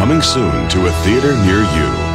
Coming soon to a theater near you.